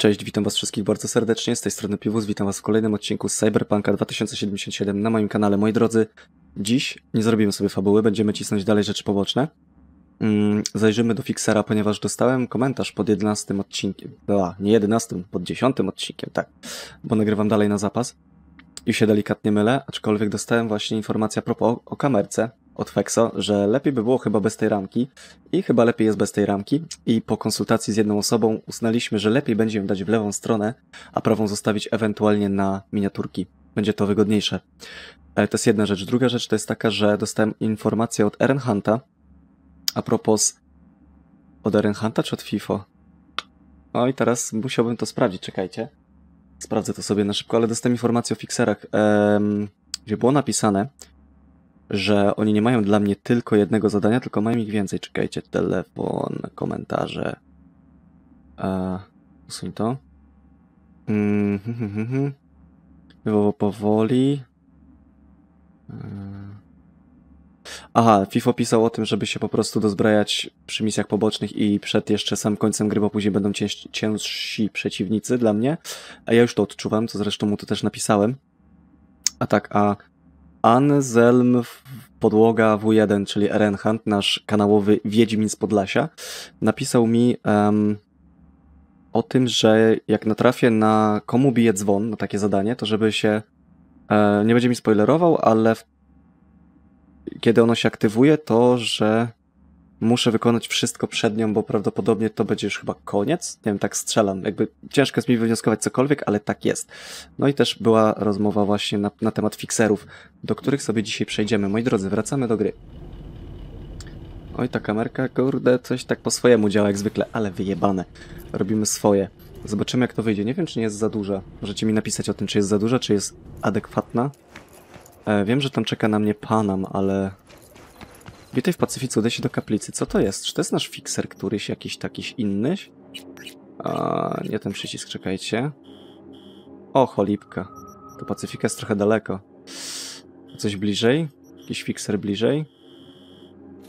Cześć, witam was wszystkich bardzo serdecznie, z tej strony Piwus, witam was w kolejnym odcinku Cyberpunka 2077 na moim kanale. Moi drodzy, dziś nie zrobimy sobie fabuły, będziemy cisnąć dalej rzeczy poboczne. Mm, zajrzymy do Fixera, ponieważ dostałem komentarz pod 11 odcinkiem, a, nie 11, pod 10 odcinkiem, tak, bo nagrywam dalej na zapas i się delikatnie mylę, aczkolwiek dostałem właśnie informację a propos o, o kamerce od Fexo, że lepiej by było chyba bez tej ramki i chyba lepiej jest bez tej ramki i po konsultacji z jedną osobą uznaliśmy, że lepiej będzie ją dać w lewą stronę, a prawą zostawić ewentualnie na miniaturki. Będzie to wygodniejsze. E, To jest jedna rzecz. Druga rzecz to jest taka, że dostałem informację od Eren Hunta a propos od Eren Hunta czy od FIFO? No i teraz musiałbym to sprawdzić, czekajcie. Sprawdzę to sobie na szybko, ale dostałem informację o fixerach, gdzie było napisane, że oni nie mają dla mnie tylko jednego zadania, tylko mają ich więcej. Czekajcie, telefon, komentarze. E, usuń to. Mm, hm, hm, hm, hm. Było powoli. E. Aha, FIFO pisał o tym, żeby się po prostu dozbrajać przy misjach pobocznych i przed jeszcze sam końcem gry, bo później będą cięż, ciężsi przeciwnicy dla mnie. A ja już to odczuwam, co zresztą mu to też napisałem. A tak, a Anselm Podłoga W1, czyli Eren Hunt, nasz kanałowy Wiedźmin z Podlasia, napisał mi em, o tym, że jak natrafię na komu bije dzwon, na takie zadanie, to żeby się e, nie będzie mi spoilerował, ale w, kiedy ono się aktywuje, to że muszę wykonać wszystko przed nią, bo prawdopodobnie to będzie już chyba koniec. Nie wiem, tak strzelam. Jakby ciężko jest mi wywnioskować cokolwiek, ale tak jest. No i też była rozmowa właśnie na, na temat fixerów, do których sobie dzisiaj przejdziemy. Moi drodzy, wracamy do gry. Oj, ta kamerka, kurde, coś tak po swojemu działa jak zwykle, ale wyjebane. Robimy swoje. Zobaczymy jak to wyjdzie. Nie wiem, czy nie jest za duża. Możecie mi napisać o tym, czy jest za duża, czy jest adekwatna. E, wiem, że tam czeka na mnie Panam, ale... Witaj w Pacyfice, udaj się do kaplicy. Co to jest? Czy to jest nasz fixer któryś, jakiś takiś inny? A, nie ten przycisk, czekajcie. O, cholipka. To Pacyfika jest trochę daleko. Coś bliżej? Jakiś fixer bliżej?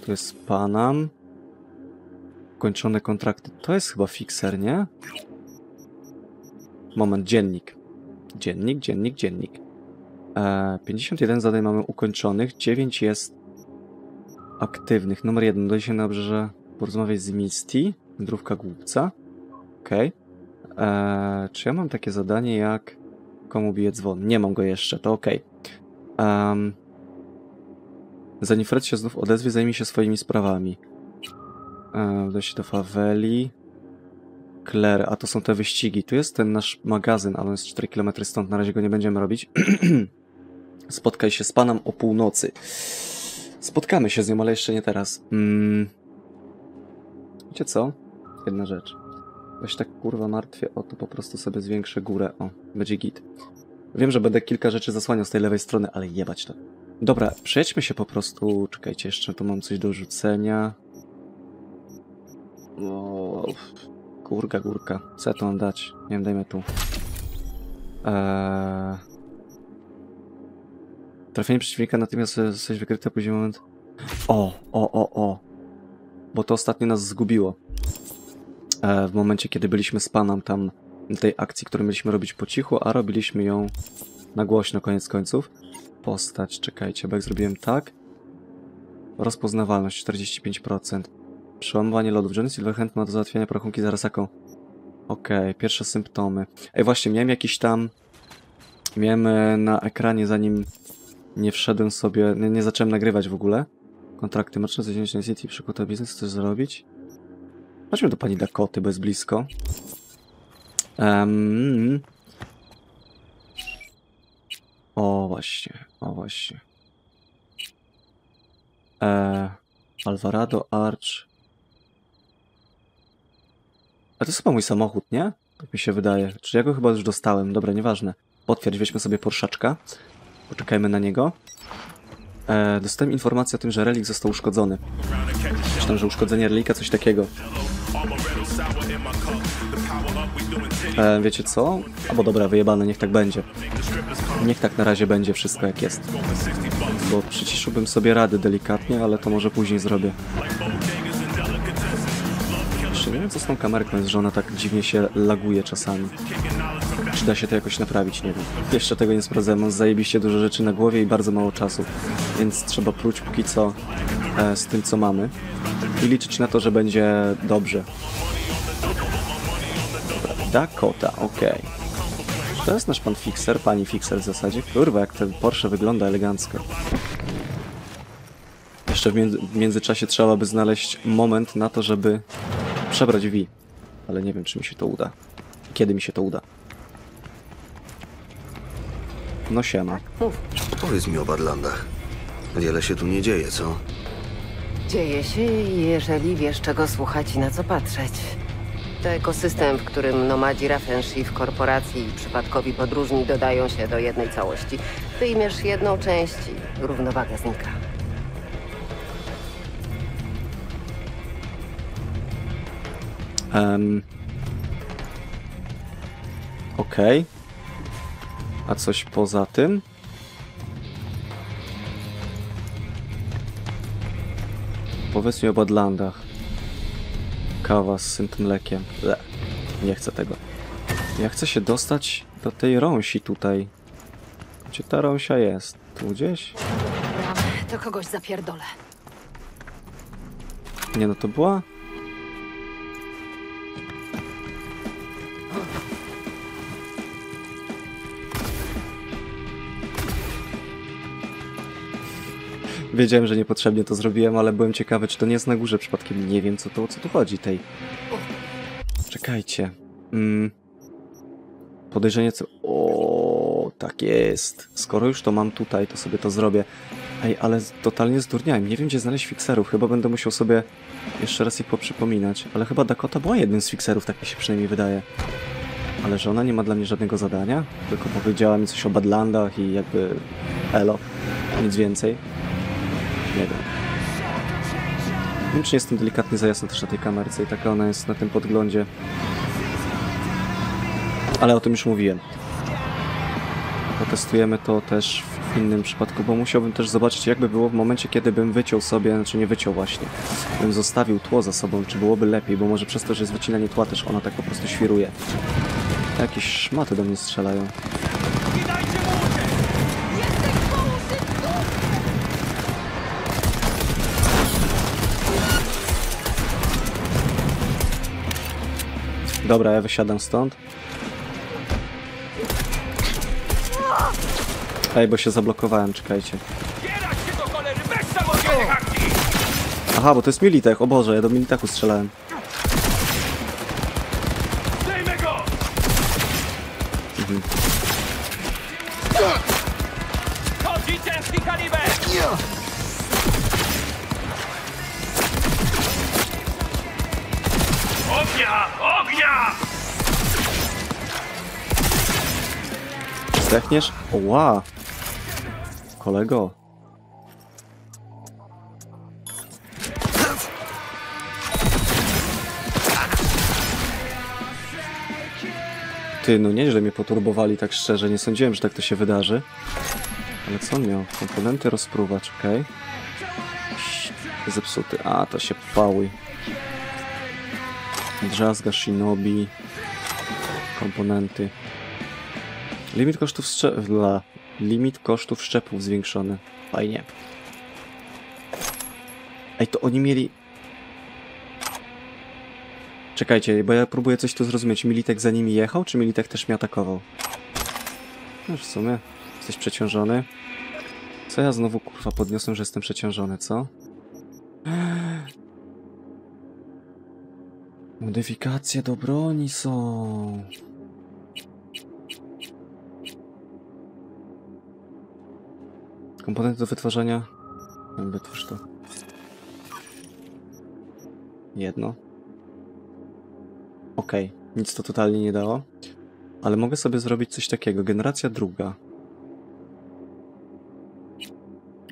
Tu jest Panam. Kończone kontrakty. To jest chyba fixer, nie? Moment, dziennik. Dziennik, dziennik, dziennik. E, 51 zadań mamy ukończonych, 9 jest aktywnych. Numer 1. Dojdzie się na obrzeże porozmawiać z Misty. Wędrówka głupca. Okej. Okay. Czy ja mam takie zadanie jak komu bije dzwon? Nie mam go jeszcze, to okej. Okay. Um, zanim Fred się znów odezwie, zajmie się swoimi sprawami. Um, Dojść do faweli. Claire, a to są te wyścigi. Tu jest ten nasz magazyn, ale on jest 4 km stąd, na razie go nie będziemy robić. Spotkaj się z panem o północy. Spotkamy się z nią, ale jeszcze nie teraz. Mm. Wiecie co? Jedna rzecz. Się tak kurwa martwię, o to po prostu sobie zwiększę górę. O, będzie git. Wiem, że będę kilka rzeczy zasłaniał z tej lewej strony, ale jebać to. Dobra, przejdźmy się po prostu. Czekajcie, jeszcze tu mam coś do rzucenia. O, kurka, górka. Co ja tu mam dać? Nie wiem, dajmy tu. Eee... Trafienie przeciwnika natychmiast zostać wykryte później moment. O, o, o, o. Bo to ostatnio nas zgubiło. E, w momencie, kiedy byliśmy z panem tam tej akcji, którą mieliśmy robić po cichu, a robiliśmy ją na głośno koniec końców. Postać, czekajcie, bo jak zrobiłem tak. Rozpoznawalność 45%. Przełamywanie lodów. Johnny Silverhand ma do załatwienia porachunki z Arasaką. Okej, okay, pierwsze symptomy. Ej, właśnie, miałem jakiś tam... Miałem e, na ekranie, zanim nie wszedłem sobie, nie, nie zacząłem nagrywać w ogóle. Kontrakty mroczne, coś na City, przykład biznes, coś zrobić. Chodźmy do pani Dakoty, bo jest blisko. Um, o, właśnie, o, właśnie. E, Alvarado Arch. A to jest chyba mój samochód, nie? Tak mi się wydaje. Czy ja go chyba już dostałem? Dobra, nieważne. Potwierdź, weźmy sobie Porszaczka. Poczekajmy na niego. E, dostałem informację o tym, że relik został uszkodzony. Myślałem, że uszkodzenie relika, coś takiego. E, wiecie co? Albo dobra, wyjebane, niech tak będzie. Niech tak na razie będzie wszystko jak jest. Bo przyciszyłbym sobie rady delikatnie, ale to może później zrobię. Jeszcze Nie wiem co z tą kamerką jest, że ona tak dziwnie się laguje czasami. Czy da się to jakoś naprawić, nie wiem. Jeszcze tego nie sprawdzałem, mam zajebiście dużo rzeczy na głowie i bardzo mało czasu. Więc trzeba próć póki co e, z tym co mamy. I liczyć na to, że będzie dobrze. Dakota, okej. Czy to jest nasz pan fixer? Pani fixer w zasadzie? Kurwa, jak ten Porsche wygląda elegancko. Jeszcze w, między w międzyczasie trzeba by znaleźć moment na to, żeby przebrać V. Ale nie wiem, czy mi się to uda. Kiedy mi się to uda. No siema. Powiedz mi o Badlandach. Wiele się tu nie dzieje, co? Dzieje się, jeżeli wiesz czego słuchać i na co patrzeć. To ekosystem, w którym nomadzi w korporacji i przypadkowi podróżni dodają się do jednej całości. Wyjmiesz jedną część i równowaga znika. Um. Okej. A coś poza tym? Powiedz mi o Badlandach. Kawa z syntym mlekiem. Le. Nie chcę tego. Ja chcę się dostać do tej rąsi tutaj. Gdzie ta rąsia jest? Tu gdzieś? To kogoś zapierdolę. Nie no, to była... Wiedziałem, że niepotrzebnie to zrobiłem, ale byłem ciekawy, czy to nie jest na górze przypadkiem. Nie wiem, co to, o co tu chodzi tej. Czekajcie. Mm. Podejrzenie co... O, tak jest. Skoro już to mam tutaj, to sobie to zrobię. Ej, ale totalnie zdurniałem. Nie wiem, gdzie znaleźć fikserów. Chyba będę musiał sobie jeszcze raz ich poprzypominać. Ale chyba Dakota była jednym z fikserów, tak mi się przynajmniej wydaje. Ale że ona nie ma dla mnie żadnego zadania? Tylko powiedziała mi coś o Badlandach i jakby... Elo. Nic więcej. Nie wiem. Nie wiem, czy nie jestem delikatnie za jasno też na tej kamerce i taka ona jest na tym podglądzie. Ale o tym już mówiłem. Potestujemy to też w innym przypadku, bo musiałbym też zobaczyć, jakby było w momencie, kiedy bym wyciął sobie, znaczy nie wyciął właśnie, bym zostawił tło za sobą, czy byłoby lepiej, bo może przez to, że jest wycinanie tła, też ona tak po prostu świruje. Jakieś szmaty do mnie strzelają. Dobra, ja wysiadam stąd. Ej, bo się zablokowałem, czekajcie. Aha, bo to jest Militech, o Boże, ja do Militechu strzelałem. Zdechniesz? Ła! Kolego. Ty, no nieźle mnie poturbowali, tak szczerze. Nie sądziłem, że tak to się wydarzy. Ale co on miał? Komponenty rozpruwacz, okej. Okay. Zepsuty. A, to się pały. Drzazga, shinobi. Komponenty. Limit kosztów. Dla. Limit kosztów szczepów zwiększony. Fajnie. Ej, to oni mieli... Czekajcie, bo ja próbuję coś tu zrozumieć. Militek za nimi jechał, czy Militek też mnie atakował? No w sumie. Jesteś przeciążony. Co ja znowu kurwa podniosłem, że jestem przeciążony, co? Modyfikacje do broni są. Komponenty do wytwarzania. Wytwórz to. Jedno. Okej, nic to totalnie nie dało. Ale mogę sobie zrobić coś takiego. Generacja druga.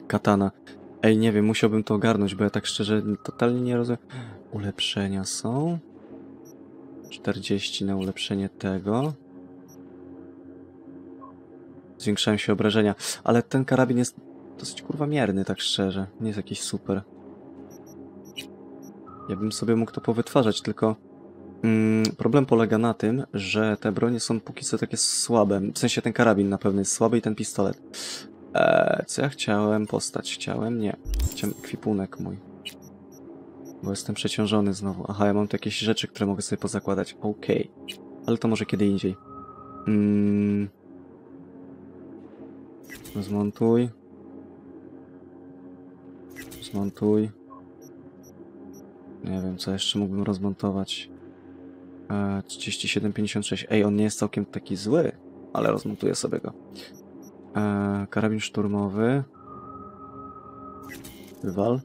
Katana. Ej, nie wiem, musiałbym to ogarnąć, bo ja tak szczerze totalnie nie rozumiem. Ulepszenia są. 40 na ulepszenie tego. Zwiększają się obrażenia. Ale ten karabin jest dosyć kurwa mierny, tak szczerze. Nie jest jakiś super. Ja bym sobie mógł to powytwarzać, tylko Mm, problem polega na tym, że te bronie są póki co takie słabe. W sensie ten karabin na pewno jest słaby i ten pistolet. Eee, co ja chciałem postać? Chciałem? Nie. Chciałem ekwipunek mój. Bo jestem przeciążony znowu. Aha, ja mam tu jakieś rzeczy, które mogę sobie pozakładać. Okej. Ale to może kiedy indziej. Mm. Zmontuj. Zmontuj. Nie wiem, co jeszcze mógłbym rozmontować. E, 37,56. Ej, on nie jest całkiem taki zły, ale rozmontuję sobie go. E, karabin szturmowy. Wywal.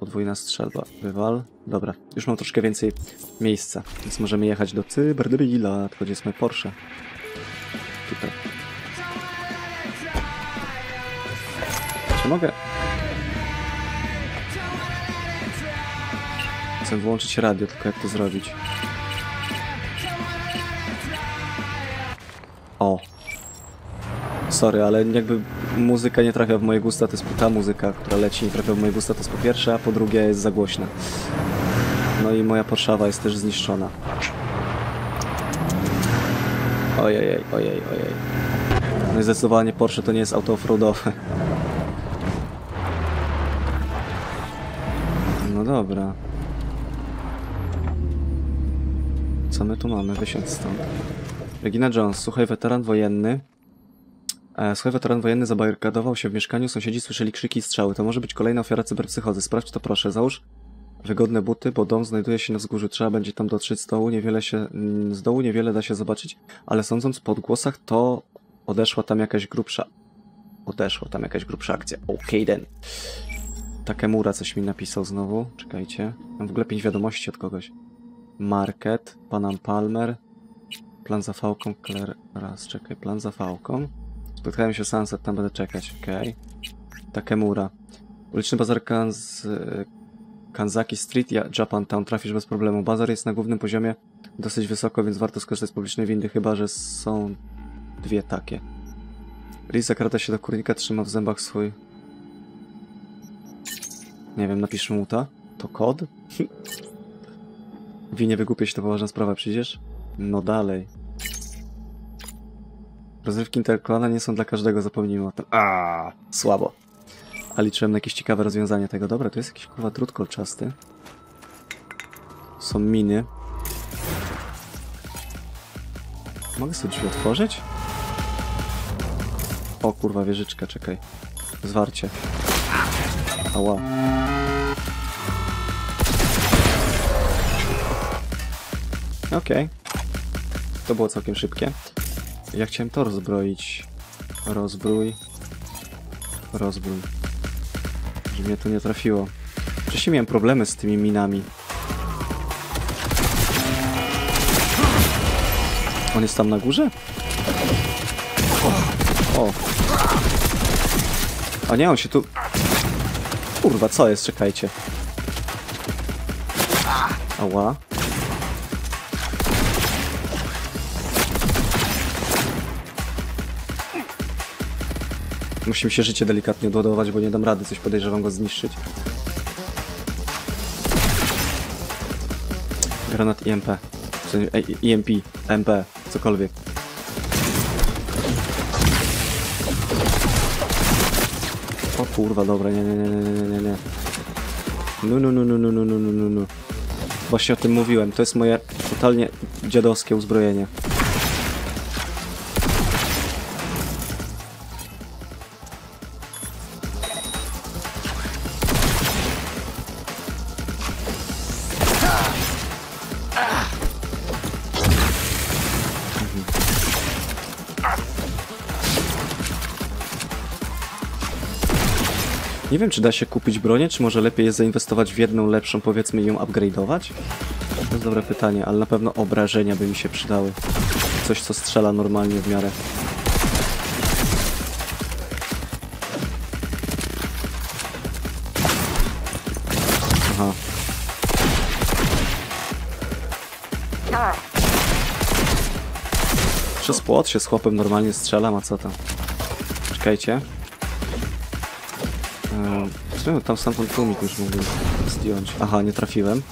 Podwójna strzelba. Wywal. Dobra, już mam troszkę więcej miejsca, więc możemy jechać do Cyberdrilla, tylko gdzie jest moje Porsche. Czy mogę? Chcę włączyć radio, tylko jak to zrobić? O. Sorry, ale jakby muzyka nie trafia w moje gusta, to jest ta muzyka, która leci, nie trafia w moje gusta, to jest po pierwsze, a po drugie jest za głośna. No i moja Porszawa jest też zniszczona. Ojej, ojej, ojej. No i zdecydowanie Porsche to nie jest auto offroadowe. Dobra. Co my tu mamy? Wysiądź stąd. Regina Jones, słuchaj, weteran wojenny. E, słuchaj, weteran wojenny zabarykadował się w mieszkaniu, sąsiedzi słyszeli krzyki i strzały. To może być kolejna ofiara cyberpsychozy. Sprawdź to proszę, załóż wygodne buty, bo dom znajduje się na wzgórzu. Trzeba będzie tam dotrzeć z dołu, niewiele się, z dołu niewiele da się zobaczyć, ale sądząc po odgłosach, to odeszła tam jakaś grubsza... Odeszła tam jakaś grubsza akcja. Okej, den. Takemura coś mi napisał znowu. Czekajcie. Mam w ogóle pięć wiadomości od kogoś. Market, Panam Palmer, plan za fałką, Claire, raz, czekaj, plan za fałką. Spotkałem się Sunset, tam będę czekać, okej. Takemura. Uliczny bazar Kanz... Kanzaki Street, ja- Japantown, trafisz bez problemu. Bazar jest na głównym poziomie dosyć wysoko, więc warto skorzystać z publicznej windy, chyba że są dwie takie. Riz zakrata się do kurnika, trzyma w zębach swój... Nie wiem, napisz mu to. To kod? Winie się, to poważna sprawa, przyjdziesz? No dalej. Rozrywki Interklana nie są dla każdego, zapomnijmy o tym. A, Słabo. A liczyłem na jakieś ciekawe rozwiązanie tego. Dobra, to jest jakiś kurwa drut kolczasty. Są miny. Mogę sobie drzwi otworzyć? O kurwa, wieżyczka, czekaj. Zwarcie. Ała. Okej. To było całkiem szybkie. Ja chciałem to rozbroić. Rozbrój. Rozbrój. Że mnie to nie trafiło. Wcześniej miałem problemy z tymi minami. On jest tam na górze? O. o. A nie, on się tu... Kurwa, co jest? Czekajcie. Ała. Musi mi się życie delikatnie odładować, bo nie dam rady, coś podejrzewam go zniszczyć. Granat IMP. Ej, IMP, MP, cokolwiek. Kurwa, dobra, nie, nie, nie, nie, nie, nie. No, no, no, no, no, no, no, no, no, no. Właśnie o tym mówiłem, to jest moje totalnie dziadowskie uzbrojenie. Wiem, czy da się kupić bronię, czy może lepiej jest zainwestować w jedną lepszą, powiedzmy, ją upgrade'ować? To jest dobre pytanie, ale na pewno obrażenia by mi się przydały. Coś, co strzela normalnie w miarę. Aha. Przez płot się z chłopem normalnie strzelam, a co tam? Czekajcie. Czemu tam stamtąd tłumik już mógłbym zdjąć? Aha, nie trafiłem.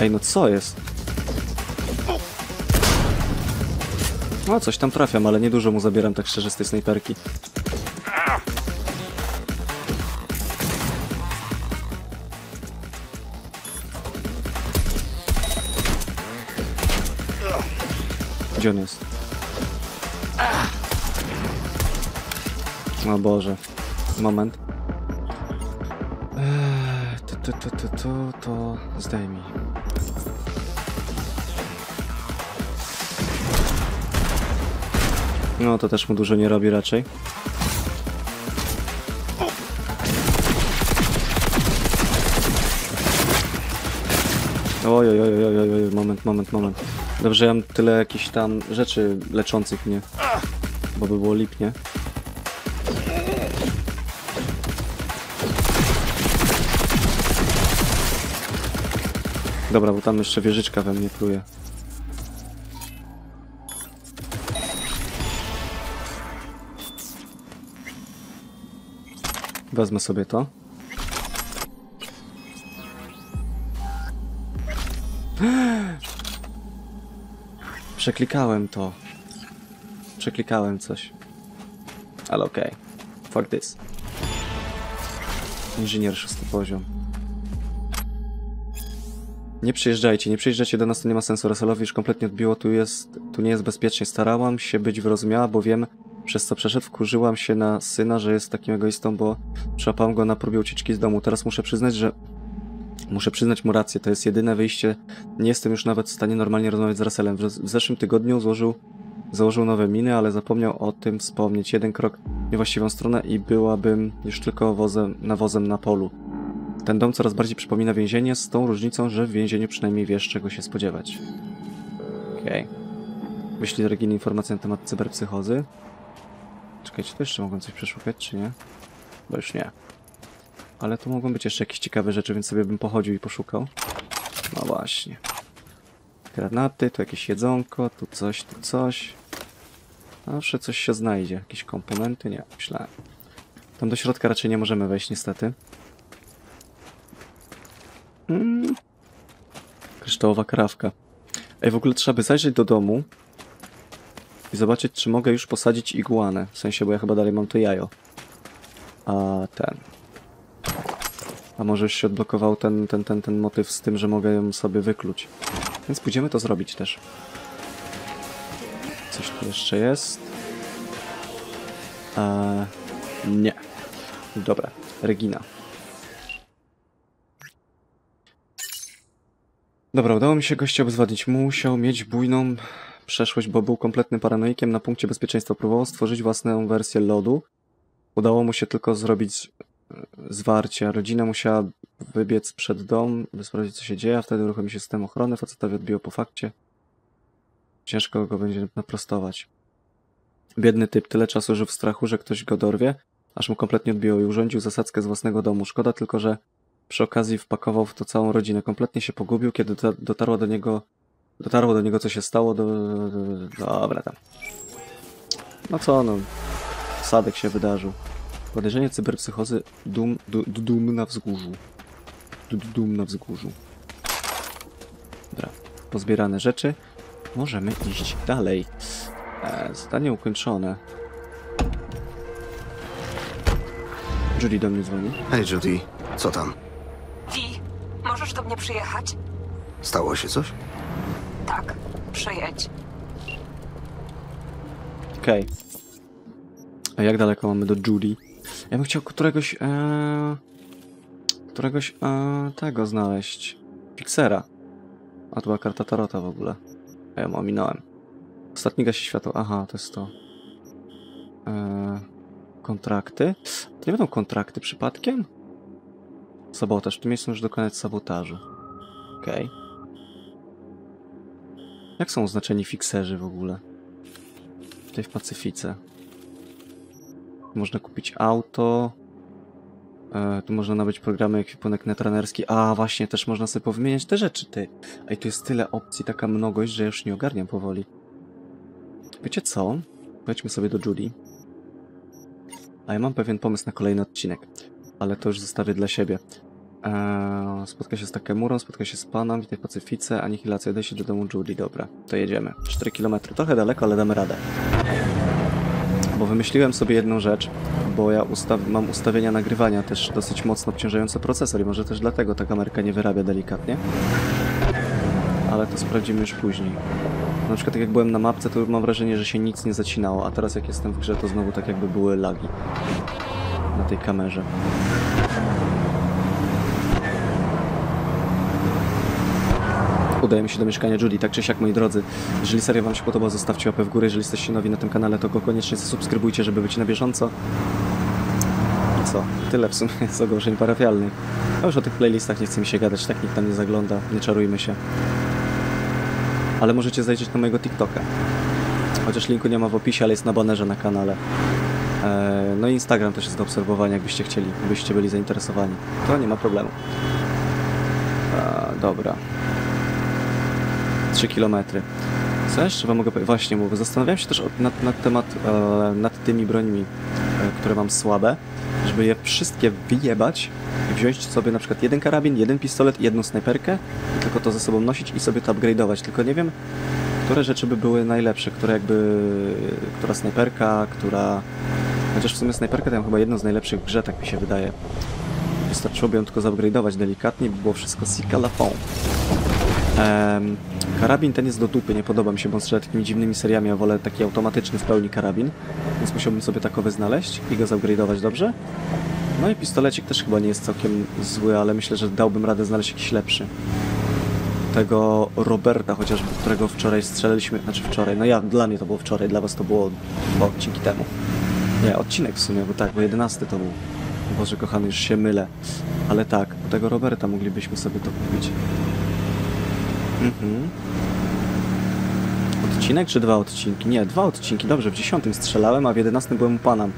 Ej, no co jest? No, coś tam trafiam, ale niedużo mu zabieram tak szczerze z tej snajperki. Boże. Moment. Eee, to, to, to, to, to, to zdejmij. No to też mu dużo nie robi raczej. Oj, oj, oj, oj, oj, oj, moment, moment, moment. Dobrze, ja mam tyle jakichś tam rzeczy leczących mnie. Bo by było lipnie. Dobra, bo tam jeszcze wieżyczka we mnie pluje. Wezmę sobie to. Przeklikałem to. Przeklikałem coś. Ale okej. Fuck this. Inżynier szósty poziom. Nie przyjeżdżajcie, nie przyjeżdżajcie do nas, to nie ma sensu. Russellowi już kompletnie odbiło, tu jest, tu nie jest bezpiecznie. Starałam się być wyrozumiała, bo wiem, przez co przeszedł. Wkurzyłam się na syna, że jest takim egoistą, bo trzepałam go na próbie ucieczki z domu. Teraz muszę przyznać, że Muszę przyznać mu rację, to jest jedyne wyjście. Nie jestem już nawet w stanie normalnie rozmawiać z Russellem. W zeszłym tygodniu złożył, założył nowe miny, ale zapomniał o tym wspomnieć. Jeden krok w niewłaściwą stronę i byłabym już tylko wozem, nawozem na polu. Ten dom coraz bardziej przypomina więzienie, z tą różnicą, że w więzieniu przynajmniej wiesz, czego się spodziewać. Okej. Okay. Wyślij Reginy informacje na temat cyberpsychozy. Czekajcie, tu jeszcze mogą coś przeszukać, czy nie? Bo już nie. Ale tu mogą być jeszcze jakieś ciekawe rzeczy, więc sobie bym pochodził i poszukał. No właśnie. Granaty, tu jakieś jedzonko, tu coś, tu coś. Zawsze coś się znajdzie. Jakieś komponenty? Nie, myślałem. Tam do środka raczej nie możemy wejść niestety. Mm. Kryształowa krawka. Ej, w ogóle trzeba by zajrzeć do domu i zobaczyć, czy mogę już posadzić iguanę. W sensie, bo ja chyba dalej mam to jajo. A ten... A może już się odblokował ten, ten, ten, ten motyw z tym, że mogę ją sobie wykluć. Więc pójdziemy to zrobić też. Coś tu jeszcze jest. Eee, nie. Dobra, Regina. Dobra, udało mi się gościa obzwładnić. Musiał mieć bujną przeszłość, bo był kompletnym paranoikiem. Na punkcie bezpieczeństwa próbował stworzyć własną wersję lodu. Udało mu się tylko zrobić zwarcia. Rodzina musiała wybiec przed dom, by sprawdzić, co się dzieje, a wtedy uruchomi się system ochrony. Facetowi odbiło po fakcie. Ciężko go będzie naprostować. Biedny typ tyle czasu żył w strachu, że ktoś go dorwie, aż mu kompletnie odbiło i urządził zasadzkę z własnego domu. Szkoda tylko, że przy okazji wpakował w to całą rodzinę. Kompletnie się pogubił, kiedy dotarło do niego, dotarło do niego, co się stało. Do, do, do, dobra, tam. No co, no. Sadek się wydarzył. Podejrzenie cyberpsychozy dum, du, du, dum na wzgórzu. Du, dum na wzgórzu. Dobra, pozbierane rzeczy. Możemy iść dalej. E, zadanie ukończone. Judy do mnie dzwoni. Hej Judy, co tam? Do mnie przyjechać? Stało się coś? Tak, przyjedź. Okej. Okay. A jak daleko mamy do Judy? Ja bym chciał któregoś... E, któregoś e, tego znaleźć. Fixera. A to była karta Tarota w ogóle. A ja ją ominąłem. Ostatni gasi światło. Aha, to jest to. E, kontrakty. To nie będą kontrakty przypadkiem? Sabotaż. W tym miejscu możesz dokonać sabotażu. Okej. Okay. Jak są oznaczeni fikserzy w ogóle? Tutaj w Pacyfice. Można kupić auto. E, tu można nabyć programy, ekwipunek netranerski. A, właśnie, też można sobie powymieniać te rzeczy, ty. Ej, tu jest tyle opcji, taka mnogość, że już nie ogarniam powoli. Wiecie co? Wejdźmy sobie do Judy. A ja mam pewien pomysł na kolejny odcinek. Ale to już zostawię dla siebie. Eee, spotka się z Takemurą, spotka się z panem, witaj w Pacyfice, anihilacja, odejście do domu Judy, dobra, to jedziemy. 4 km, trochę daleko, ale damy radę. Bo wymyśliłem sobie jedną rzecz, bo ja ustaw mam ustawienia nagrywania też dosyć mocno obciążające procesor i może też dlatego ta kamerka nie wyrabia delikatnie. Ale to sprawdzimy już później. Na przykład tak jak byłem na mapce, to mam wrażenie, że się nic nie zacinało, a teraz jak jestem w grze, to znowu tak jakby były lagi na tej kamerze. Udaje mi się do mieszkania Judy, tak czy siak, moi drodzy. Jeżeli seria Wam się podoba, zostawcie łapę w górę. Jeżeli jesteście nowi na tym kanale, to go koniecznie zasubskrybujcie, żeby być na bieżąco. I co? Tyle w sumie z ogłoszeń parafialnych. A już o tych playlistach nie chce mi się gadać, tak nikt tam nie zagląda, nie czarujmy się. Ale możecie zajrzeć na mojego TikToka. Chociaż linku nie ma w opisie, ale jest na banerze na kanale. Eee, no i Instagram też jest do obserwowania, jakbyście chcieli, byście byli zainteresowani. To nie ma problemu. Dobra. 3 km. Co jeszcze wam mogę powiedzieć? Właśnie, mówię, zastanawiałem się też nad, nad temat, e, nad tymi brońmi, e, które mam słabe, żeby je wszystkie wyjebać wziąć sobie na przykład jeden karabin, jeden pistolet i jedną snajperkę i tylko to ze sobą nosić i sobie to upgrade'ować. Tylko nie wiem, które rzeczy by były najlepsze, które jakby, która snajperka, która... Chociaż w sumie ja mam chyba jedną z najlepszych w grze, tak mi się wydaje. Wystarczyłoby ją tylko zupgrade'ować delikatnie, by było wszystko sika la fond. Em, karabin ten jest do dupy, nie podoba mi się, bo on strzela takimi dziwnymi seriami, ja wolę taki automatyczny w pełni karabin, więc musiałbym sobie takowy znaleźć i go zupgrade'ować dobrze. No i pistolecik też chyba nie jest całkiem zły, ale myślę, że dałbym radę znaleźć jakiś lepszy. Tego Roberta chociażby, którego wczoraj strzelaliśmy, znaczy wczoraj, no ja, dla mnie to było wczoraj, dla was to było dwa odcinki temu. Nie, odcinek w sumie, bo tak, bo 11 to był. Boże kochany, już się mylę. Ale tak, tego Roberta moglibyśmy sobie to kupić. Mhm. Odcinek czy dwa odcinki? Nie, dwa odcinki. Dobrze, w dziesiątym strzelałem, a w jedenastym byłem u pana.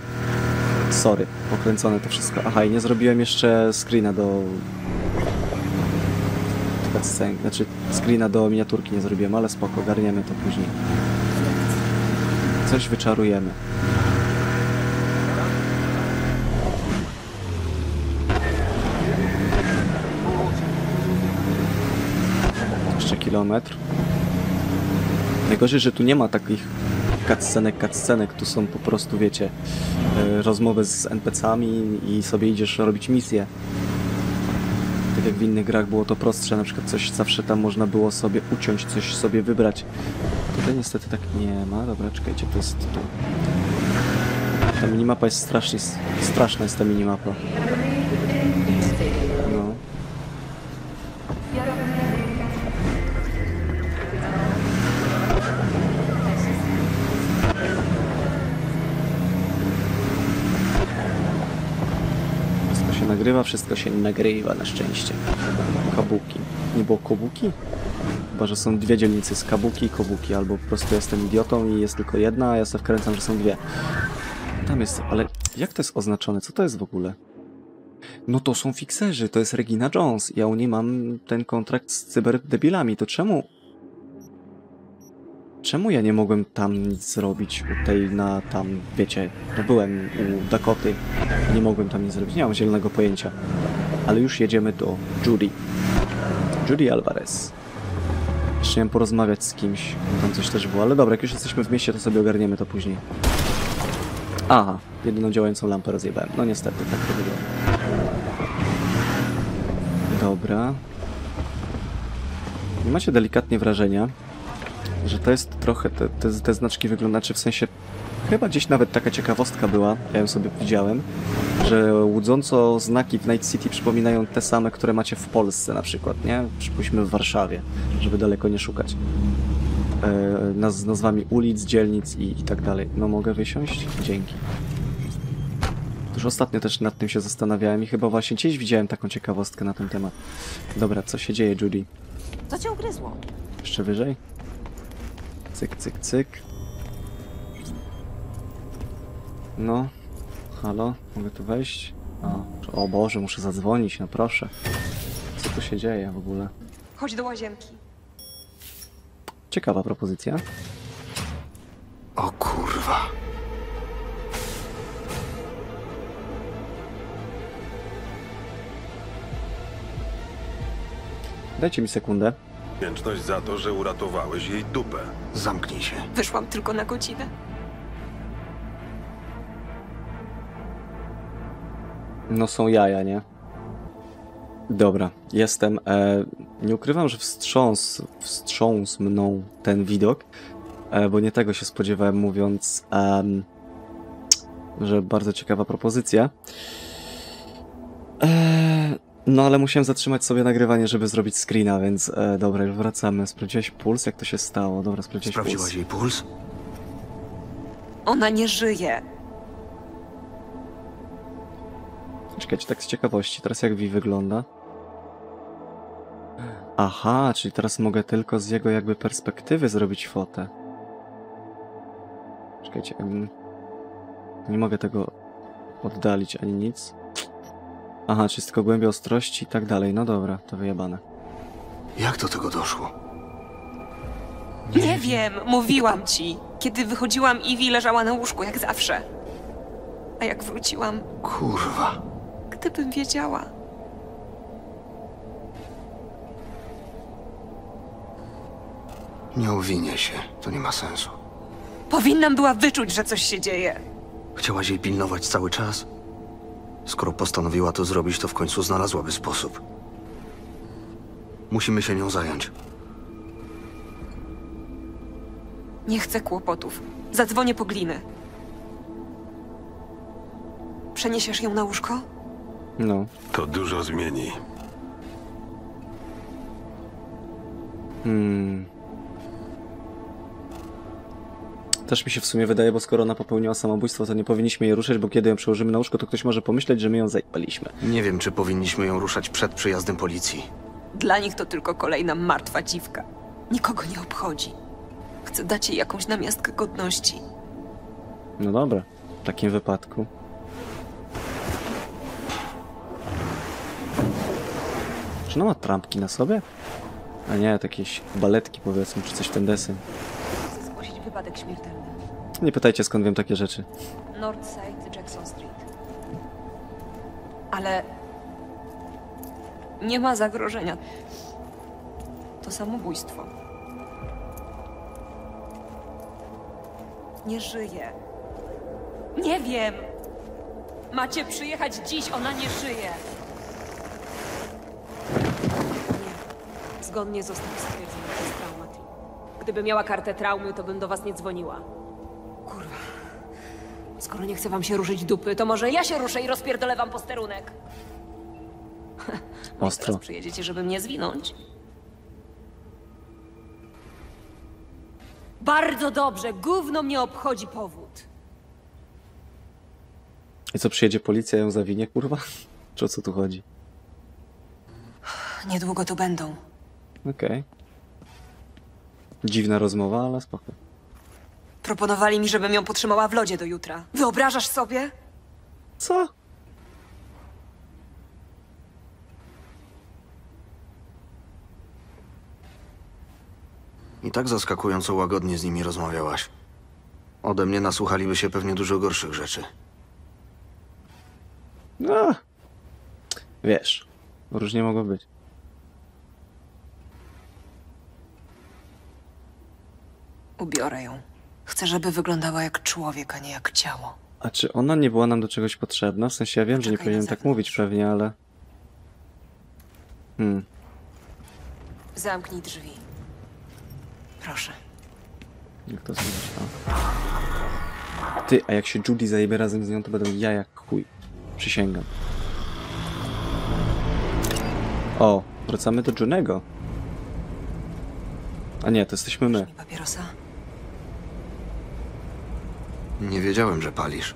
Sorry, pokręcone to wszystko. Aha, i nie zrobiłem jeszcze screena do... cutscen- Znaczy, screena do miniaturki nie zrobiłem, ale spoko, ogarniemy to później. Coś wyczarujemy. Jeszcze kilometr. Najgorzej, że tu nie ma takich cutscenek, cutscenek, tu są po prostu, wiecie, e, rozmowy z NPC-ami i sobie idziesz robić misję. Tak jak w innych grach było to prostsze, na przykład coś zawsze tam można było sobie uciąć, coś sobie wybrać. Tutaj niestety tak nie ma. Dobra, czekajcie, to jest tu. Ta minimapa jest strasznie, straszna jest ta minimapa. Wszystko się nagrywa, wszystko się nagrywa na szczęście. Kabuki. Nie było Kobuki? Chyba, że są dwie dzielnice z Kabuki i Kobuki, albo po prostu jestem idiotą i jest tylko jedna, a ja sobie wkręcam, że są dwie. Tam jest, ale jak to jest oznaczone? Co to jest w ogóle? No to są fikserzy, to jest Regina Jones. Ja u niej mam ten kontrakt z cyberdebilami, to czemu... Czemu ja nie mogłem tam nic zrobić u tej na tam, wiecie, no byłem u Dakoty, nie mogłem tam nic zrobić, nie mam zielonego pojęcia. Ale już jedziemy do Judy. Judy Alvarez. Jeszcze miałem porozmawiać z kimś, tam coś też było, ale dobra, jak już jesteśmy w mieście, to sobie ogarniemy to później. Aha, jedyną działającą lampę rozjebałem. No niestety, tak to wygląda. Dobra. Nie macie delikatnie wrażenia, że to jest trochę, te, te, te znaczki wyglądacze w sensie, chyba gdzieś nawet taka ciekawostka była, ja ją sobie widziałem, że łudząco znaki w Night City przypominają te same, które macie w Polsce na przykład, nie? Przypuśćmy w Warszawie, żeby daleko nie szukać. E, naz, z nazwami ulic, dzielnic i, i tak dalej. No mogę wysiąść? Dzięki. Już ostatnio też nad tym się zastanawiałem i chyba właśnie gdzieś widziałem taką ciekawostkę na ten temat. Dobra, co się dzieje, Judy? Co cię ugryzło? Jeszcze wyżej? Cyk, cyk, cyk. No. Halo? Mogę tu wejść? O, o Boże, muszę zadzwonić, no proszę. Co tu się dzieje w ogóle? Chodź do łazienki. Ciekawa propozycja. O kurwa. Dajcie mi sekundę. Wdzięczność za to, że uratowałeś jej dupę. Zamknij się. Wyszłam tylko na godzinę. No są jaja, nie? Dobra, jestem. E, nie ukrywam, że wstrząs, wstrząs mną ten widok, e, bo nie tego się spodziewałem mówiąc, em, że bardzo ciekawa propozycja. E, no ale musiałem zatrzymać sobie nagrywanie, żeby zrobić screena, więc e, dobra, już wracamy. Sprawdziłeś puls? Jak to się stało? Dobra, sprawdziłeś puls. Sprawdziłaś jej puls? Ona nie żyje. Czekajcie, tak z ciekawości, teraz jak Vi wygląda? Aha, czyli teraz mogę tylko z jego jakby perspektywy zrobić fotę. Czekajcie, em, nie mogę tego oddalić ani nic. Aha, czyli jest tylko głębia ostrości i tak dalej. No dobra, to wyjebane. Jak do tego doszło? Nie wiem, mówiłam ci. Kiedy wychodziłam, Ivy leżała na łóżku jak zawsze. A jak wróciłam, Kurwa. gdybym wiedziała. Nie uwinie się. To nie ma sensu. Powinnam była wyczuć, że coś się dzieje. Chciałaś jej pilnować cały czas? Skoro postanowiła to zrobić, to w końcu znalazłaby sposób. Musimy się nią zająć. Nie chcę kłopotów. Zadzwonię po glinę. Przeniesiesz ją na łóżko? No. To dużo zmieni. Hmm. Też mi się w sumie wydaje, bo skoro ona popełniła samobójstwo, to nie powinniśmy jej ruszać, bo kiedy ją przełożymy na łóżko, to ktoś może pomyśleć, że my ją zajebaliśmy. Nie wiem, czy powinniśmy ją ruszać przed przyjazdem policji. Dla nich to tylko kolejna martwa dziwka. Nikogo nie obchodzi. Chcę dać jej jakąś namiastkę godności. No dobra, w takim wypadku. Czy ona ma trampki na sobie? A nie, to jakieś baletki powiedzmy, czy coś w ten deseń. Chcę zgłosić wypadek śmiertelny. Nie pytajcie skąd wiem takie rzeczy. Northside Jackson Street. Ale nie ma zagrożenia. To samobójstwo. Nie żyje. Nie wiem. Macie przyjechać dziś, ona nie żyje. Nie. Zgodnie został stwierdzony przez traumaty. Gdyby miała kartę traumy, to bym do was nie dzwoniła. Skoro nie chce wam się ruszyć dupy, to może ja się ruszę i rozpierdolę wam posterunek. Ostro. Teraz przyjedziecie, żeby mnie zwinąć? Bardzo dobrze, gówno mnie obchodzi powód. I co, przyjedzie policja, ją zawinie, kurwa? Czy o co tu chodzi? Niedługo tu będą. Okej. Dziwna rozmowa, ale spoko. Proponowali mi, żebym ją potrzymała w lodzie do jutra. Wyobrażasz sobie? Co? I tak zaskakująco łagodnie z nimi rozmawiałaś. Ode mnie nasłuchaliby się pewnie dużo gorszych rzeczy. No. Wiesz, różnie mogło być. Ubiorę ją. Chcę, żeby wyglądała jak człowiek, a nie jak ciało. A czy ona nie była nam do czegoś potrzebna? W sensie ja wiem, że nie Czekaj na powinienem tak zewnątrz. mówić pewnie, ale... Hmm. Zamknij drzwi. Proszę. Jak to zrobić, a? Ty, a jak się Judy zajebie razem z nią, to będą ja jak chuj. Przysięgam. O, wracamy do Junego. A nie, to jesteśmy my. Mi papierosa? Nie wiedziałem, że palisz.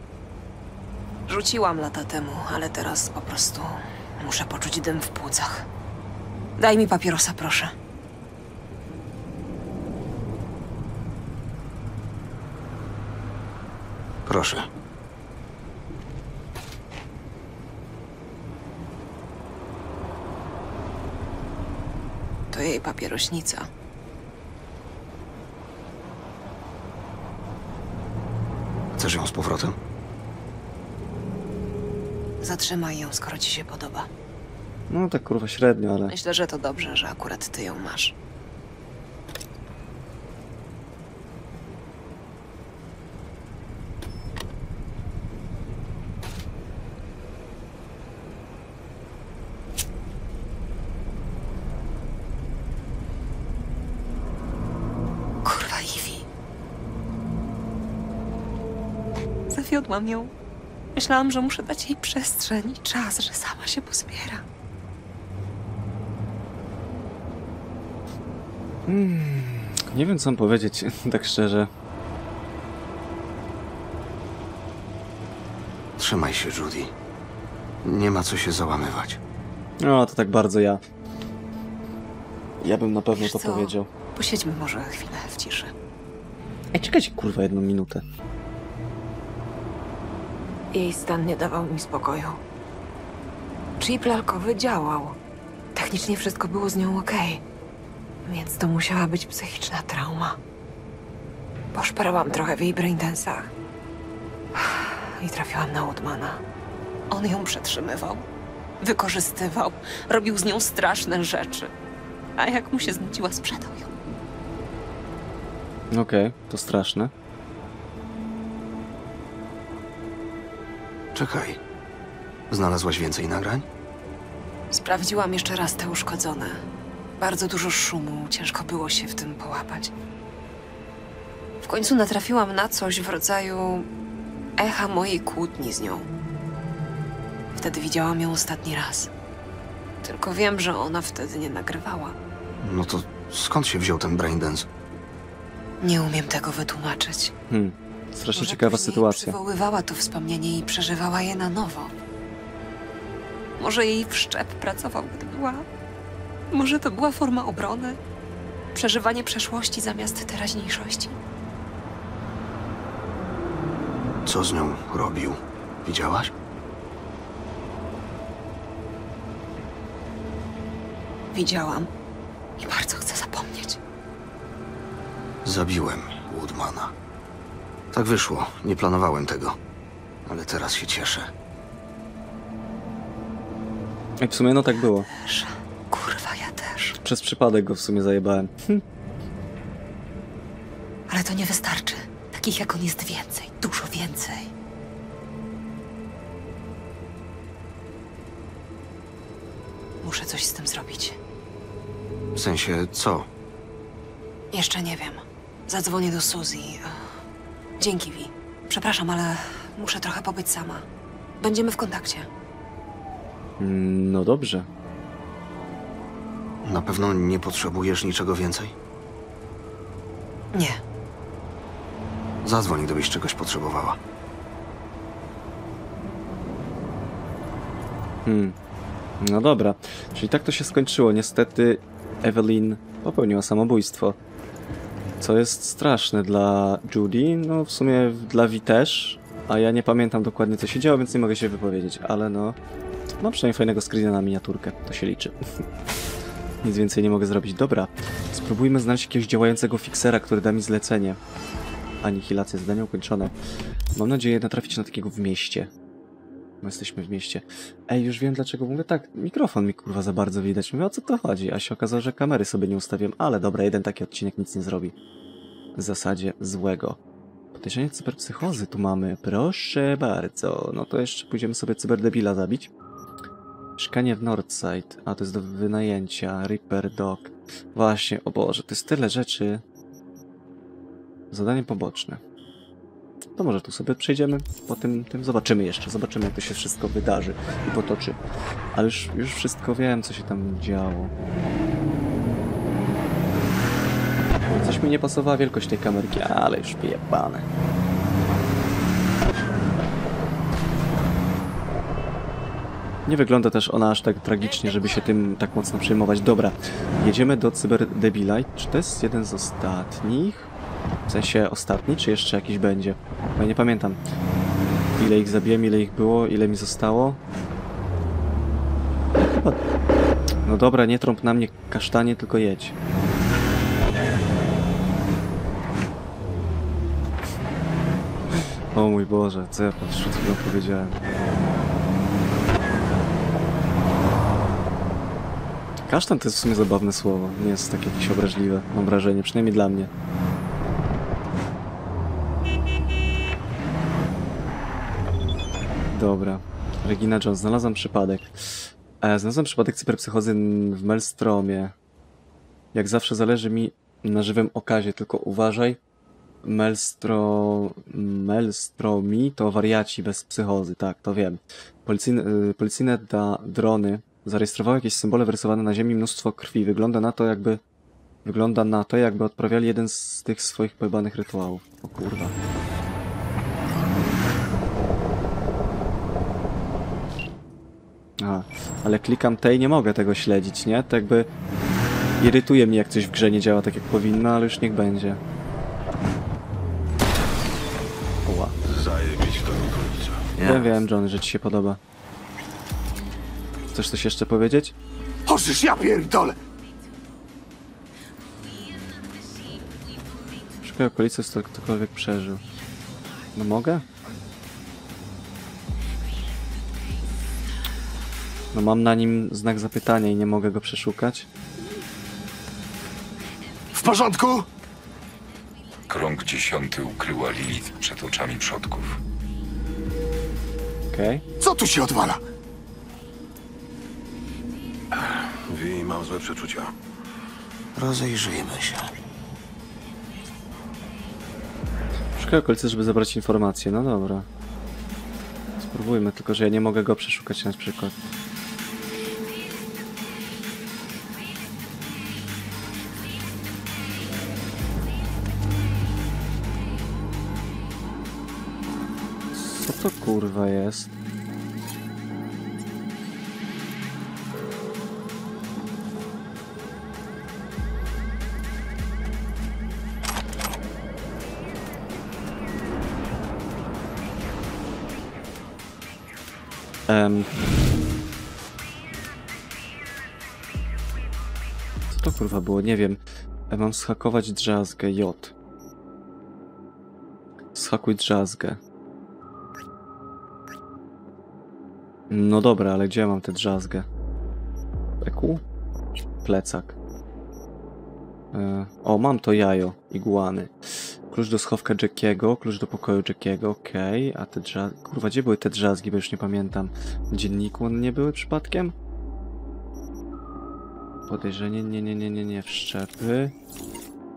Rzuciłam lata temu, ale teraz po prostu muszę poczuć dym w płucach. Daj mi papierosa, proszę. Proszę. To jej papierośnica. Chcesz ją z powrotem? Zatrzymaj ją, skoro ci się podoba. No tak kurwa średnio, ale... Myślę, że to dobrze, że akurat ty ją masz. Zawiodłam ją. Myślałam, że muszę dać jej przestrzeń i czas, że sama się pozbiera. Nie wiem co mam powiedzieć, tak szczerze. Trzymaj się, Judy. Nie ma co się załamywać. No, to tak bardzo ja. Ja bym na pewno Wiesz to co? powiedział. Posiedźmy może chwilę w ciszy. Ej, czekajcie kurwa jedną minutę. Jej stan nie dawał mi spokoju. Chip lalkowy działał. Technicznie wszystko było z nią okej. Więc to musiała być psychiczna trauma. Poszperałam trochę w jej braindensach. I trafiłam na Woodmana. On ją przetrzymywał. Wykorzystywał. Robił z nią straszne rzeczy. A jak mu się znudziła, sprzedał ją. Okej, to straszne. Czekaj. Znalazłaś więcej nagrań? Sprawdziłam jeszcze raz te uszkodzone. Bardzo dużo szumu, ciężko było się w tym połapać. W końcu natrafiłam na coś w rodzaju echa mojej kłótni z nią. Wtedy widziałam ją ostatni raz. Tylko wiem, że ona wtedy nie nagrywała. No to skąd się wziął ten braindance? Nie umiem tego wytłumaczyć. Hmm, strasznie Może ciekawa później sytuacja. przywoływała to wspomnienie i przeżywała je na nowo. Może jej wszczep pracował, gdy była... Może to była forma obrony? Przeżywanie przeszłości zamiast teraźniejszości? Co z nią robił? Widziałaś? Widziałam i bardzo chcę zapomnieć. Zabiłem Woodmana. Tak wyszło. Nie planowałem tego. Ale teraz się cieszę. Ej, w sumie no tak było. Też. Kurwa, ja też. Przez przypadek go w sumie zajebałem. Hm. Ale to nie wystarczy. Takich jak on jest więcej, dużo więcej. Muszę coś z tym zrobić. W sensie, co? Jeszcze nie wiem. Zadzwonię do Suzy. Dzięki, Vi. Przepraszam, ale muszę trochę pobyć sama. Będziemy w kontakcie. Mm, No dobrze. Na pewno nie potrzebujesz niczego więcej? Nie. Zadzwoń, gdybyś czegoś potrzebowała. Hmm. No dobra. Czyli tak to się skończyło. Niestety Evelyn popełniła samobójstwo. Co jest straszne dla Judy, no w sumie dla Vi też, a ja nie pamiętam dokładnie co się działo, więc nie mogę się wypowiedzieć, ale no... Mam przynajmniej fajnego screena na miniaturkę, to się liczy. Nic więcej nie mogę zrobić. Dobra, spróbujmy znaleźć jakiegoś działającego fiksera, który da mi zlecenie. Anihilacja, zadanie ukończone. Mam nadzieję natrafić na takiego w mieście. My jesteśmy w mieście. Ej, już wiem dlaczego mówię tak. Mikrofon mi kurwa za bardzo widać. Mówię o co to chodzi, a się okazało, że kamery sobie nie ustawiam. Ale dobra, jeden taki odcinek nic nie zrobi. W zasadzie złego. Podejrzenie cyberpsychozy tu mamy. Proszę bardzo. No to jeszcze pójdziemy sobie cyberdebila zabić. Mieszkanie w Northside. A to jest do wynajęcia. Reaper Dog. Właśnie, o Boże, to jest tyle rzeczy. Zadanie poboczne. To może tu sobie przejdziemy, po tym, tym zobaczymy jeszcze, zobaczymy jak to się wszystko wydarzy i potoczy. Ale już, już wszystko wiem, co się tam działo. Coś mi nie pasowała wielkość tej kamerki, ale już wyjebane. Nie wygląda też ona aż tak tragicznie, żeby się tym tak mocno przejmować. Dobra, jedziemy do Cyberdebila. Czy to jest jeden z ostatnich? W sensie ostatni, czy jeszcze jakiś będzie? Bo ja nie pamiętam. Ile ich zabiłem, ile ich było, ile mi zostało. Chyba... No dobra, nie trąb na mnie kasztanie, tylko jedź. O mój Boże, co ja przed chwilą powiedziałem. Kasztan to jest w sumie zabawne słowo. Nie jest takie jakieś obraźliwe, mam wrażenie, przynajmniej dla mnie. Regina Jones, znalazłam przypadek. E, znalazłam przypadek cyberpsychozy w Melstromie. Jak zawsze zależy mi na żywym okazie, tylko uważaj. Melstro... Melstromi to wariaci bez psychozy, tak, to wiem. Policyjne, y, policyjne da, drony zarejestrowały jakieś symbole wyrysowane na ziemi, mnóstwo krwi. Wygląda na to, jakby... Wygląda na to, jakby odprawiali jeden z tych swoich pojebanych rytuałów. O kurwa. A, ale klikam tej i nie mogę tego śledzić, nie? To jakby irytuje mnie, jak coś w grze nie działa tak, jak powinno, ale już niech będzie. Oła. Zajebić to okolica. Wiem, wiem, John, że ci się podoba. Chcesz coś jeszcze powiedzieć? Ożysz, ja pierdolę! Szukaj okolicy, ktokolwiek przeżył. No mogę? No mam na nim znak zapytania i nie mogę go przeszukać. W porządku? Krąg dziesiąty ukryła Lilith przed oczami przodków. Okej. Co tu się odwala? Wi, mam złe przeczucia. Rozejrzyjmy się. Szukaj okolicy, żeby zebrać informacje. No dobra. Spróbujmy, tylko że ja nie mogę go przeszukać na przykład. Kurwa jest? Co to kurwa było? Nie wiem. E, Mam schakować drzazgę J. Schakuj drzazgę. No dobra, ale gdzie mam tę drzazgę? EQ? Plecak. E, o, mam to jajo. Iguany. Klucz do schowka Jackiego, klucz do pokoju Jackiego, okej. A te drzazgi... Kurwa, gdzie były te drzazgi, bo już nie pamiętam. W dzienniku one nie były przypadkiem? Podejrzenie, nie, nie, nie, nie, nie. Wszczepy.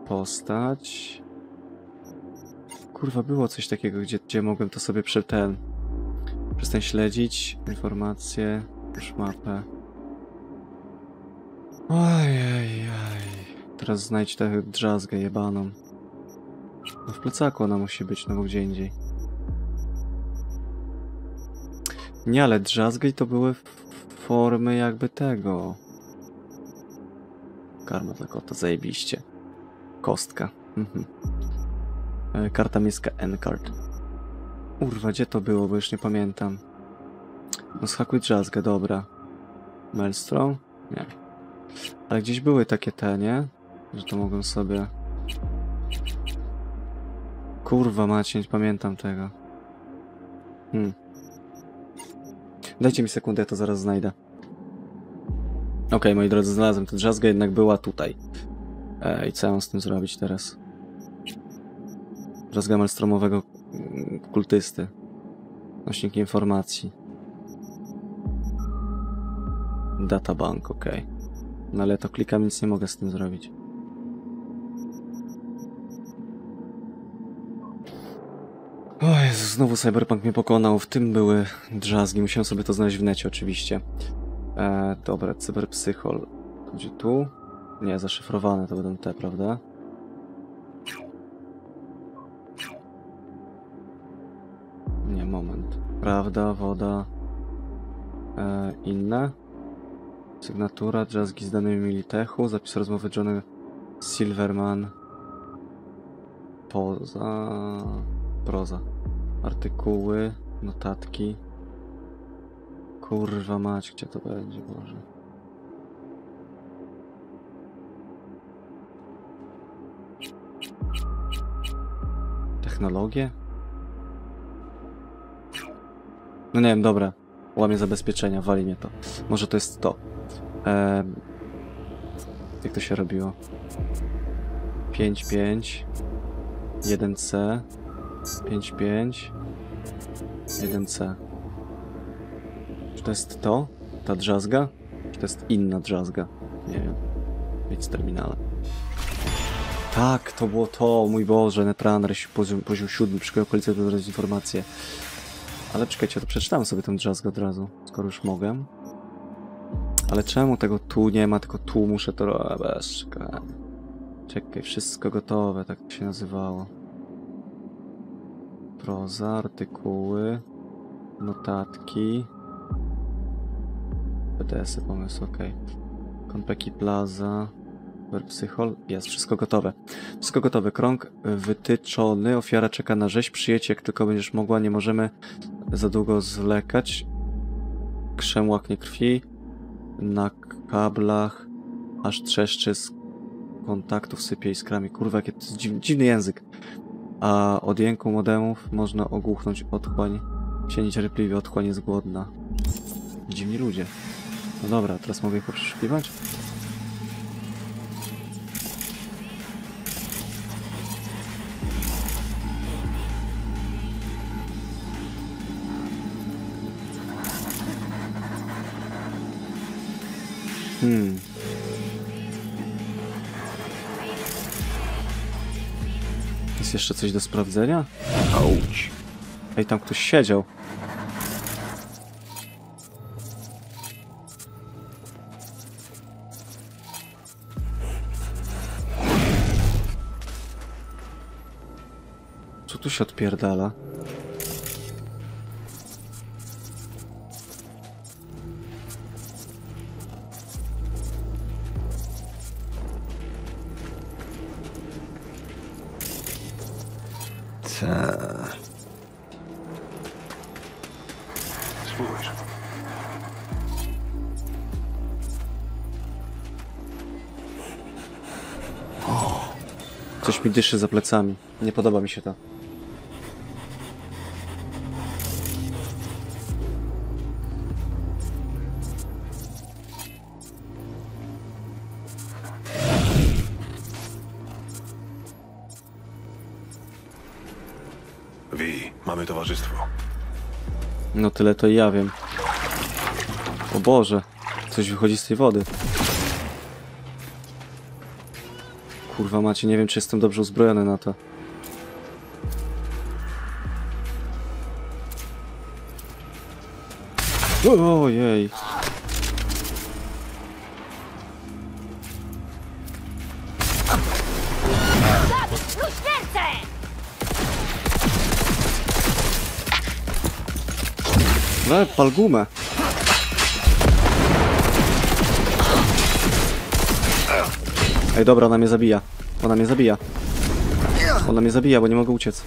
Postać. Kurwa, było coś takiego, gdzie, gdzie mogłem to sobie przy ten... Przestań śledzić. Informacje. Już mapę. Ojej, Teraz znajdź tę drzazgę jebaną. No w plecaku ona musi być, no bo gdzie indziej. Nie, ale drzazgi to były formy jakby tego. Karma dla kota, zajebiście. Kostka. Mhm. E, Karta miejska N-card. Urwa, gdzie to było, bo już nie pamiętam. No schakuj drzazgę, dobra. Maelstrom? Nie. Ale gdzieś były takie te, nie? Że to mogłem sobie... Kurwa macie, nie pamiętam tego. Hmm. Dajcie mi sekundę, ja to zaraz znajdę. Okej, moi drodzy, znalazłem tę drzazgę, jednak była tutaj. E, I co ja mam z tym zrobić teraz? Drzazga malstromowego kultysty. Nośnik informacji. Databank, okej. No ale to klikam, nic nie mogę z tym zrobić. O Jezu, znowu Cyberpunk mnie pokonał. W tym były drzazgi. Musiałem sobie to znaleźć w necie oczywiście. E, dobra, cyberpsychol. Gdzie tu? Nie, zaszyfrowane to będą te, prawda? Prawda, woda. E, inne. Sygnatura, drzazgi z danymi Militechu, zapis rozmowy Johnny Silverman. Poza... Proza. Artykuły, notatki. Kurwa mać, gdzie to będzie, Boże. Technologie? No nie wiem, dobra. Łamie zabezpieczenia, wali mnie to. Może to jest to. Ehm, Jak to się robiło? 5, 5. 1C. 5, 5. 1C. Czy to jest to? Ta drzazga? Czy to jest inna drzazga? Nie wiem. Być z terminala. Tak, to było to, mój Boże, Netrunner, poziom, poziom siódmy, przy okolicy to informacje. Ale czekajcie, to przeczytałem sobie tę drzazgę od razu, skoro już mogę. Ale czemu tego tu nie ma, tylko tu muszę to robić? Czekaj. Wszystko gotowe, tak się nazywało. Proza, artykuły, notatki. PDS-y, pomysł, ok. Konpeki Plaza, Psychol, jest, wszystko gotowe. Wszystko gotowe, krąg wytyczony, ofiara czeka na rzeź, przyjedź jak tylko będziesz mogła, nie możemy za długo zwlekać. Krzem łaknie krwi, na kablach, aż trzeszczy z kontaktów, sypie iskrami. Kurwa, jaki to jest dziw, dziwny język. A od jęku modemów można ogłuchnąć otchłań. Się niecierpliwie, otchłań jest głodna. Dziwni ludzie. No dobra, teraz mogę ich poprzeszukiwać? Hmm. Jest jeszcze coś do sprawdzenia? Auć. Ej, tam ktoś siedział. Co tu się odpierdala? Spójrz. Coś mi dyszy za plecami. Nie podoba mi się to. Tyle to ja wiem. O Boże, coś wychodzi z tej wody. Kurwa macie, nie wiem czy jestem dobrze uzbrojony na to. Ojej. No, pal gumę. Ej, dobra, ona mnie zabija. Ona mnie zabija. Ona mnie zabija, bo nie mogę uciec.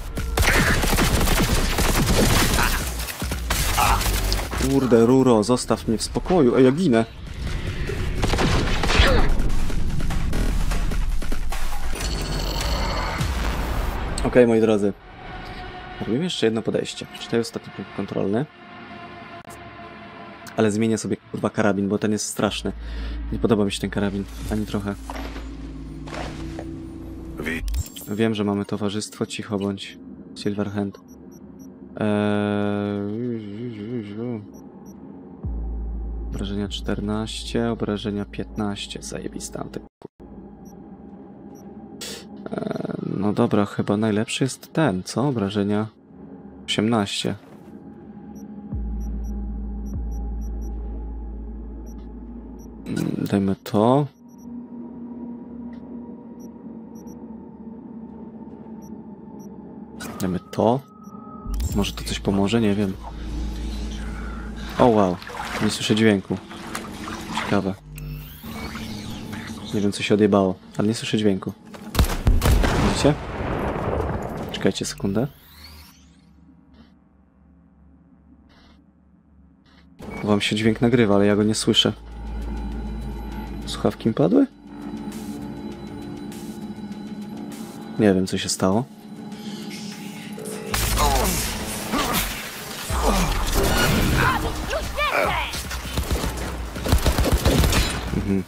Kurde, Ruro, zostaw mnie w spokoju. Ej, ja ginę. Okej, moi drodzy. Robimy jeszcze jedno podejście. Czytaj ostatni punkt kontrolny. Ale zmienię sobie kurwa karabin, bo ten jest straszny. Nie podoba mi się ten karabin, ani trochę. Wi, Wiem, że mamy towarzystwo, cicho bądź. Silverhand. Eee... Obrażenia 14, obrażenia 15. Zajebista antyk. Eee, no dobra, chyba najlepszy jest ten, co? Obrażenia 18. Dajmy to. Dajmy to. Może to coś pomoże? Nie wiem. O wow. Nie słyszę dźwięku. Ciekawe. Nie wiem co się odjebało, ale nie słyszę dźwięku. Widzicie? Czekajcie sekundę. Wam się dźwięk nagrywa, ale ja go nie słyszę. Słuchawki mi padły? Nie wiem co się stało. Mhm.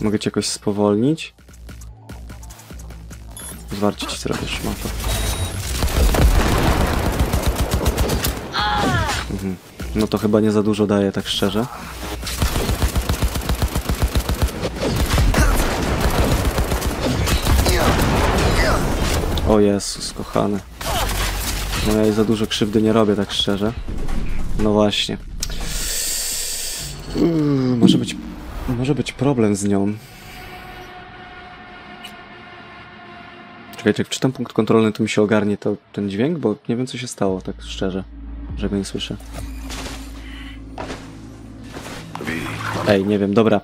Mogę cię jakoś spowolnić? Zwarcie ci zrobię szmato. Mhm. No to chyba nie za dużo daje, tak szczerze. O Jezus, kochany. No ja jej za dużo krzywdy nie robię, tak szczerze. No właśnie. Może być, może być problem z nią. Czekajcie, jak czytam punkt kontrolny, to mi się ogarnie to, ten dźwięk, bo nie wiem co się stało, tak szczerze, że go nie słyszę. Ej, nie wiem, dobra.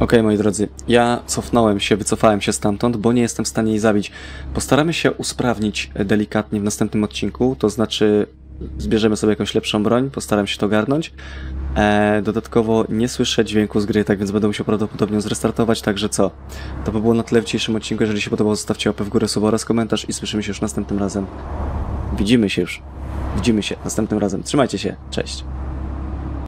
Okej, moi drodzy, ja cofnąłem się, wycofałem się stamtąd, bo nie jestem w stanie jej zabić. Postaramy się usprawnić delikatnie w następnym odcinku, to znaczy zbierzemy sobie jakąś lepszą broń, postaram się to garnąć. E, dodatkowo nie słyszę dźwięku z gry, tak więc będę musiał prawdopodobnie zrestartować, także co? To by było na tyle w dzisiejszym odcinku, jeżeli się podobało zostawcie łapę w górę, sub oraz komentarz i słyszymy się już następnym razem. Widzimy się już. Widzimy się następnym razem. Trzymajcie się, cześć.